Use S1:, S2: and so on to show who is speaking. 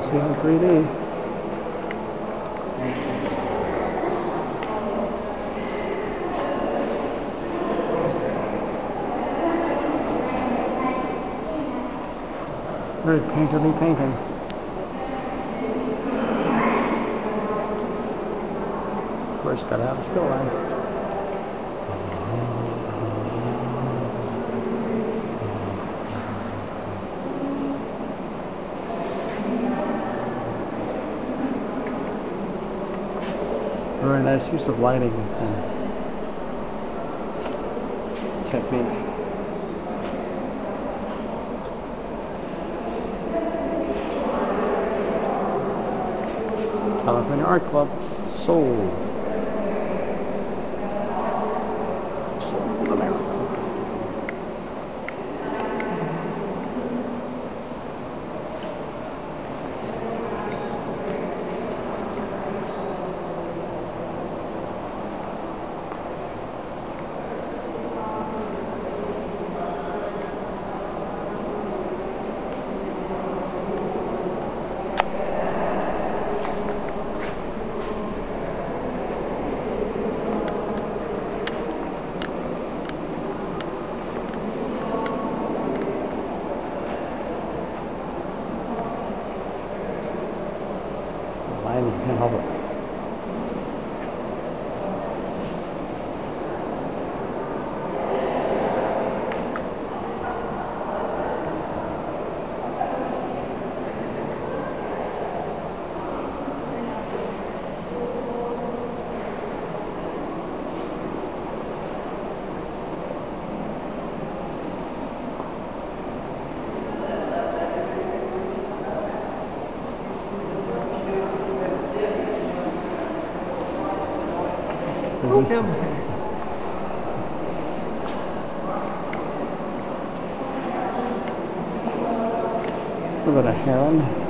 S1: to see in 3D. Very painterly painting. Of course, gotta have a still life. Very nice use of lighting and technique. California Art Club, Seoul. 你
S2: 好，
S1: 喂。Look at a heron.